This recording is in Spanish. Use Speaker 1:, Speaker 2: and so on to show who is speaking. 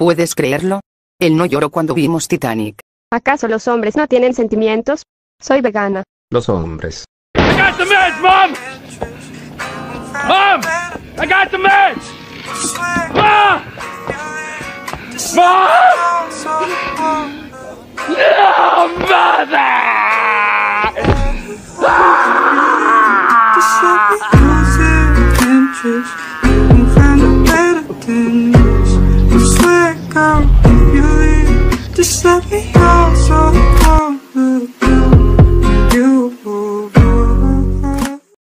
Speaker 1: ¿Puedes creerlo? Él no lloró cuando vimos Titanic.
Speaker 2: ¿Acaso los hombres no tienen sentimientos? Soy vegana.
Speaker 3: Los hombres.
Speaker 4: I got the meds, Mom! Mom! I got the meds! Mom! Mom! No, mother!
Speaker 5: Just out, you leave Just let me out so the